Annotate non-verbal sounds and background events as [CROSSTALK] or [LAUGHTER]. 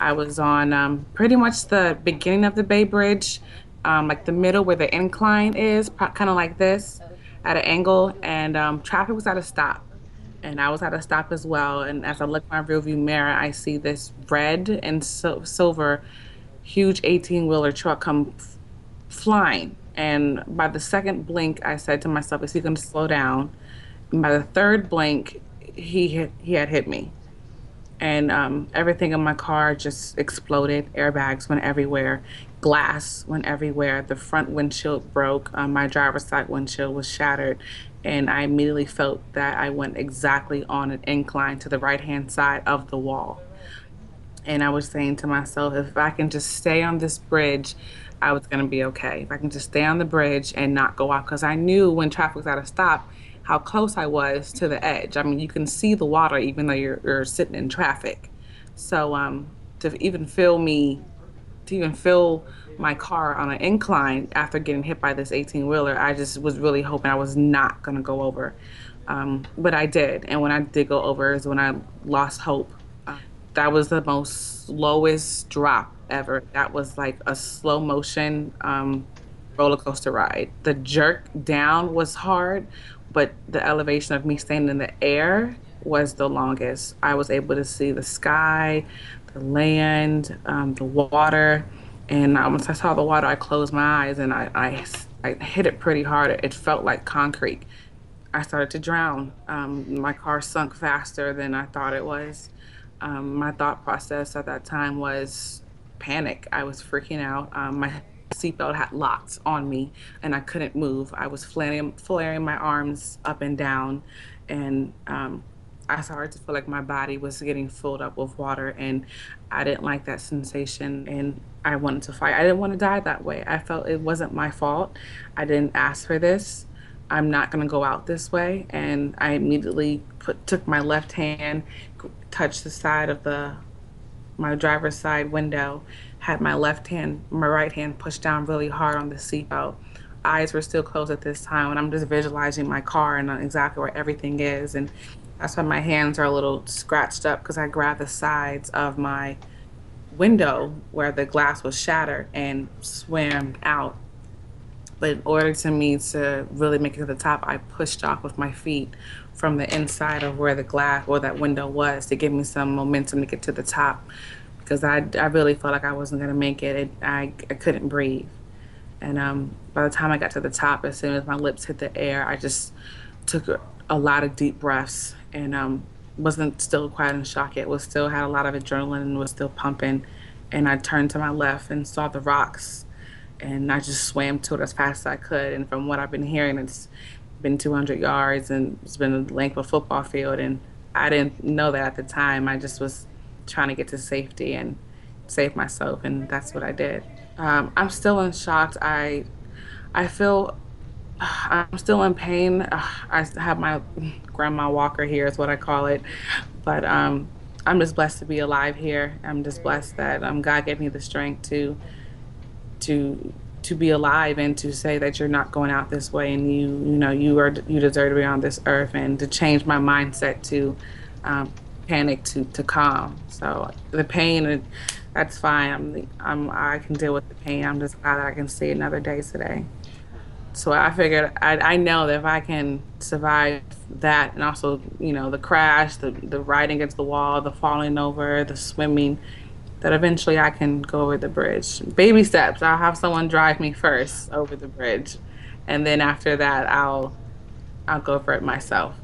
I was on um, pretty much the beginning of the Bay Bridge, um, like the middle where the incline is, kind of like this at an angle, and um, traffic was at a stop. And I was at a stop as well. And as I look in my rearview mirror, I see this red and silver huge 18 wheeler truck come f- flying. And by the second blink, I said to myself, Is he going to slow down? And by the third blink, he, hit, he had hit me and um, everything in my car just exploded. Airbags went everywhere, glass went everywhere. The front windshield broke. Um, my driver's side windshield was shattered, and I immediately felt that I went exactly on an incline to the right hand side of the wall. And I was saying to myself, if I can just stay on this bridge, I was going to be okay. If I can just stay on the bridge and not go off, because I knew when traffic was at a stop, how close I was to the edge. I mean, you can see the water even though you're, you're sitting in traffic. So um, to even feel me, to even feel my car on an incline after getting hit by this 18 wheeler, I just was really hoping I was not going to go over. Um, but I did. And when I did go over is when I lost hope. That was the most slowest drop ever. That was like a slow motion um, roller coaster ride. The jerk down was hard, but the elevation of me staying in the air was the longest. I was able to see the sky, the land, um, the water, and once I saw the water, I closed my eyes and I, I, I hit it pretty hard. It felt like concrete. I started to drown. Um, my car sunk faster than I thought it was. Um, my thought process at that time was panic. I was freaking out. Um, my seatbelt had locked on me and I couldn't move. I was flaring, flaring my arms up and down, and um, I started to feel like my body was getting filled up with water, and I didn't like that sensation, and I wanted to fight. I didn't want to die that way. I felt it wasn't my fault. I didn't ask for this. I'm not going to go out this way, and I immediately put took my left hand, touched the side of the my driver's side window, had my left hand, my right hand pushed down really hard on the seatbelt. Eyes were still closed at this time, and I'm just visualizing my car and exactly where everything is. And that's why my hands are a little scratched up because I grabbed the sides of my window where the glass was shattered and swam out. But in order to me to really make it to the top, I pushed off with my feet from the inside of where the glass or that window was to give me some momentum to get to the top because I, I really felt like I wasn't going to make it. it I, I couldn't breathe. And um, by the time I got to the top, as soon as my lips hit the air, I just took a, lot of deep breaths and um, wasn't still quite in shock yet. Was still had a lot of adrenaline and was still pumping. And I turned to my left and saw the rocks, and I just swam to it as fast as I could. And from what I've been hearing, it's been 200 yards and it's been the length of a football field. And I didn't know that at the time. I just was trying to get to safety and save myself, and that's what I did. Um, I'm still in shock. I, I feel [SIGHS] I'm still in pain. [SIGHS] I have my grandma walker here, is what I call it. But um, I'm just blessed to be alive here. I'm just blessed that um, God gave me the strength to, to to be alive and to say that you're not going out this way and you you know you are you deserve to be on this earth and to change my mindset to um, panic to, to calm. So the pain that's fine. I'm, I'm I can deal with the pain. I'm just glad I can see another day today. So I figured I, I know that if I can survive that and also you know the crash the the riding against the wall the falling over the swimming that eventually I can go over the bridge. Baby steps. I'll have someone drive me first over the bridge, and then after that, I'll I'll go for it myself.